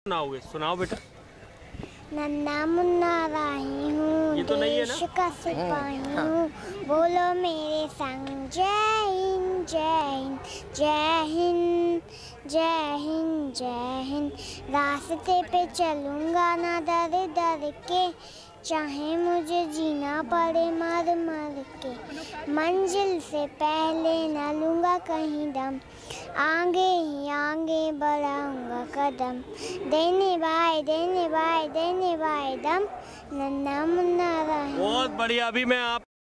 सुनाओगे सुनाओ बेटा। नन्ना मुन्ना राही हूँ ये तो नहीं है ना? देश का सिपाही हूँ बोलो मेरे संग जय हिंद जय हिंद जय हिंद जय हिंद जय हिंद। रास्ते पे चलूँगा ना डर डर के चाहे मुझे जीना पड़े मर मर के। मंजिल से पहले न लूँगा कहीं दम आगे ही आगे बढ़ाऊँगा कदम देने भाई देने भाई देने भाई दम। नन्ना मुन्ना बहुत बढ़िया, अभी मैं आप